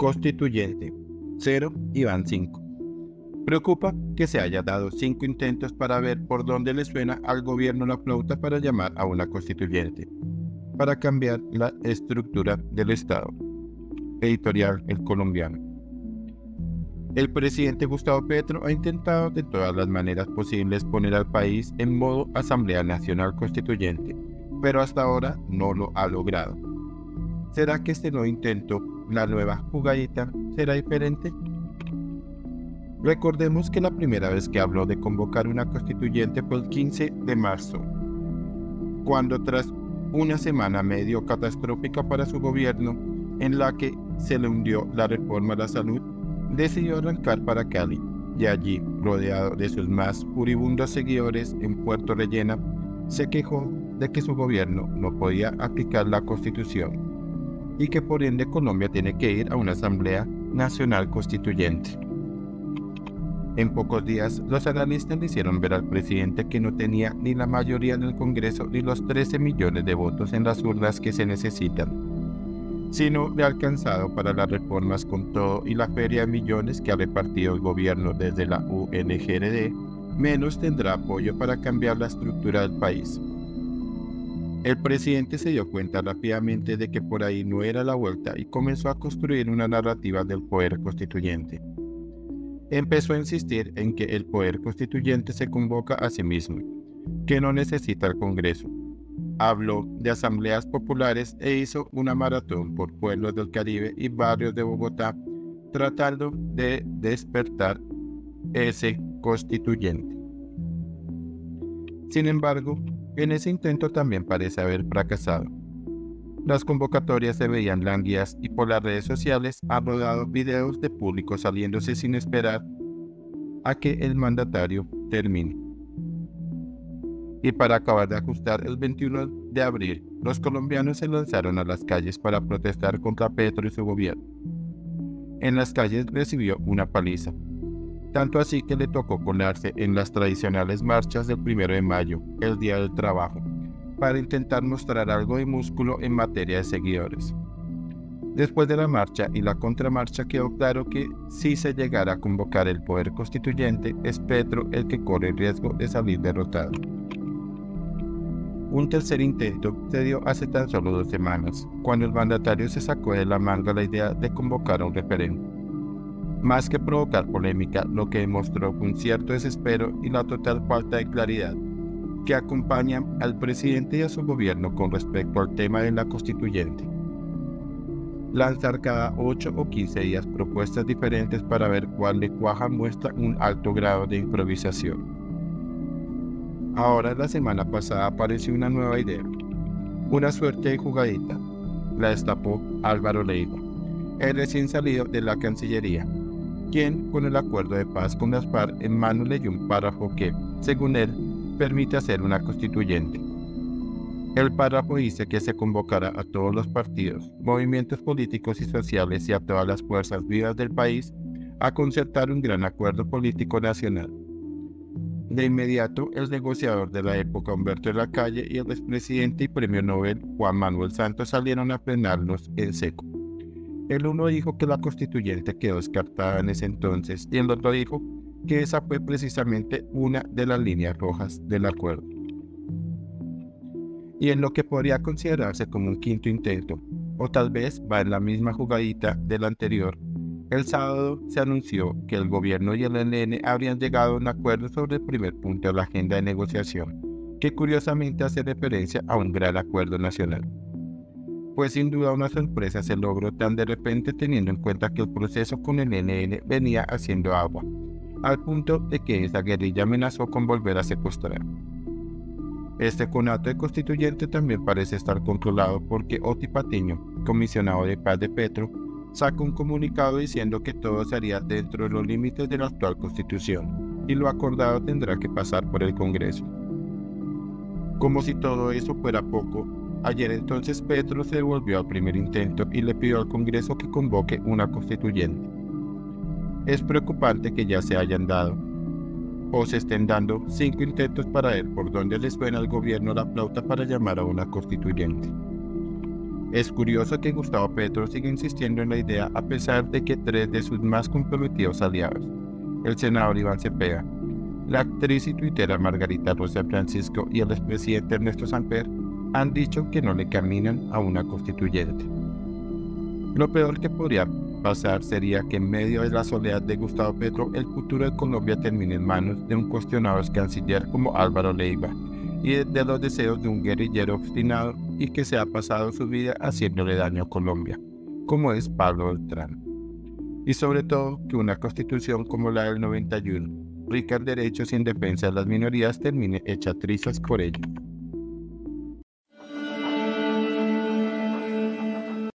Constituyente. 0 y van 5. Preocupa que se haya dado cinco intentos para ver por dónde le suena al gobierno la flauta para llamar a una constituyente, para cambiar la estructura del Estado. Editorial El Colombiano. El presidente Gustavo Petro ha intentado de todas las maneras posibles poner al país en modo Asamblea Nacional Constituyente, pero hasta ahora no lo ha logrado. ¿Será que este nuevo intento, la nueva jugadita, será diferente? Recordemos que la primera vez que habló de convocar una constituyente fue el 15 de marzo, cuando tras una semana medio catastrófica para su gobierno, en la que se le hundió la reforma a la salud, decidió arrancar para Cali y allí, rodeado de sus más furibundos seguidores en Puerto Rellena, se quejó de que su gobierno no podía aplicar la constitución y que por ende Colombia tiene que ir a una asamblea nacional constituyente. En pocos días, los analistas le hicieron ver al presidente que no tenía ni la mayoría en el Congreso ni los 13 millones de votos en las urnas que se necesitan, sino le ha alcanzado para las reformas con todo y la feria de millones que ha repartido el gobierno desde la UNGRD, menos tendrá apoyo para cambiar la estructura del país. El presidente se dio cuenta rápidamente de que por ahí no era la vuelta y comenzó a construir una narrativa del poder constituyente empezó a insistir en que el poder constituyente se convoca a sí mismo, que no necesita el Congreso. Habló de asambleas populares e hizo una maratón por pueblos del Caribe y barrios de Bogotá, tratando de despertar ese constituyente. Sin embargo, en ese intento también parece haber fracasado. Las convocatorias se veían lánguidas y por las redes sociales ha rodado videos de público saliéndose sin esperar a que el mandatario termine. Y para acabar de ajustar, el 21 de abril, los colombianos se lanzaron a las calles para protestar contra Petro y su gobierno. En las calles recibió una paliza, tanto así que le tocó colarse en las tradicionales marchas del 1 de mayo, el Día del Trabajo, para intentar mostrar algo de músculo en materia de seguidores. Después de la marcha y la contramarcha quedó claro que si se llegara a convocar el poder constituyente, es Petro el que corre el riesgo de salir derrotado. Un tercer intento se dio hace tan solo dos semanas, cuando el mandatario se sacó de la manga la idea de convocar a un referéndum. Más que provocar polémica, lo que demostró fue un cierto desespero y la total falta de claridad que acompañan al presidente y a su gobierno con respecto al tema de la constituyente. Lanzar cada 8 o 15 días propuestas diferentes para ver cuál le cuaja muestra un alto grado de improvisación. Ahora la semana pasada apareció una nueva idea, una suerte de jugadita. La destapó Álvaro Leiva, el recién salido de la Cancillería, quien con el acuerdo de paz con Gaspar en mano leyó un párrafo que, según él, permite hacer una constituyente. El párrafo dice que se convocará a todos los partidos, movimientos políticos y sociales y a todas las fuerzas vivas del país a concertar un gran acuerdo político nacional. De inmediato, el negociador de la época Humberto de la Calle y el expresidente y premio Nobel Juan Manuel Santos salieron a frenarnos en seco. El uno dijo que la constituyente quedó descartada en ese entonces y el otro dijo que esa fue precisamente una de las líneas rojas del acuerdo. Y en lo que podría considerarse como un quinto intento, o tal vez va en la misma jugadita del anterior, el sábado se anunció que el gobierno y el ELN habrían llegado a un acuerdo sobre el primer punto de la agenda de negociación, que curiosamente hace referencia a un gran acuerdo nacional. Pues sin duda una sorpresa se logró tan de repente teniendo en cuenta que el proceso con el ELN venía haciendo agua, al punto de que esa guerrilla amenazó con volver a secuestrar. Este conato de constituyente también parece estar controlado porque Oti Patiño, comisionado de paz de Petro, saca un comunicado diciendo que todo se haría dentro de los límites de la actual constitución y lo acordado tendrá que pasar por el Congreso. Como si todo eso fuera poco, ayer entonces Petro se devolvió al primer intento y le pidió al Congreso que convoque una constituyente. Es preocupante que ya se hayan dado o se estén dando cinco intentos para ver por dónde les suena al gobierno la flauta para llamar a una constituyente. Es curioso que Gustavo Petro siga insistiendo en la idea a pesar de que tres de sus más comprometidos aliados, el senador Iván Cepeda, la actriz y tuitera Margarita Rosa Francisco y el expresidente Ernesto Samper, han dicho que no le caminan a una constituyente. Lo peor que podría pasar sería que en medio de la soledad de Gustavo Petro, el futuro de Colombia termine en manos de un cuestionado canciller como Álvaro Leiva y de los deseos de un guerrillero obstinado y que se ha pasado su vida haciéndole daño a Colombia, como es Pablo Beltrán. Y sobre todo que una constitución como la del 91, rica en derechos y en defensa de las minorías, termine hecha trizas por ello.